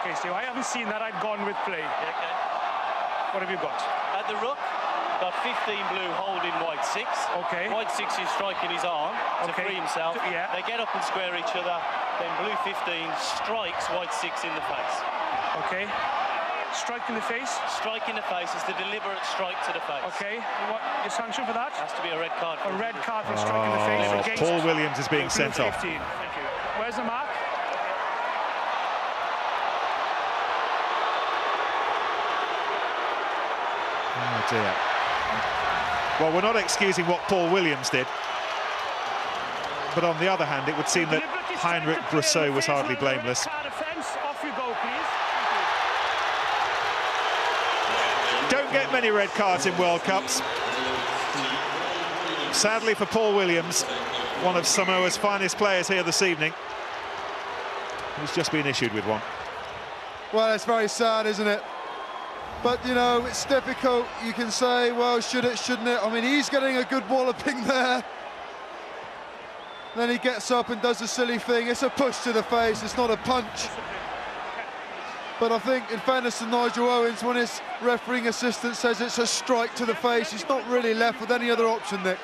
Okay, so I haven't seen that. I've gone with play. Yeah, okay. What have you got? At the ruck, got 15 blue holding white six. Okay. White six is striking his arm to Okay. free himself. Yeah. They get up and square each other. Then blue 15 strikes white six in the face. Okay. Strike in the face. Strike in the face is the deliberate strike to the face. Okay. What your sanction for that? Has to be a red card. A red card for striking the face Oh, Paul Williams is being blue sent off. 15. Thank you. Where's the mark? Oh dear. Well, we're not excusing what Paul Williams did. But on the other hand, it would seem that Heinrich Brüssow was hardly blameless. Don't get many red cards in World Cups. Sadly for Paul Williams, one of Samoa's finest players here this evening, he's just been issued with one. Well, it's very sad, isn't it? But, you know, it's difficult. You can say, well, should it, shouldn't it? I mean, he's getting a good walloping there. Then he gets up and does a silly thing. It's a push to the face, it's not a punch. But I think, in fairness to Nigel Owens, when his refereeing assistant says it's a strike to the face, he's not really left with any other option, Nick.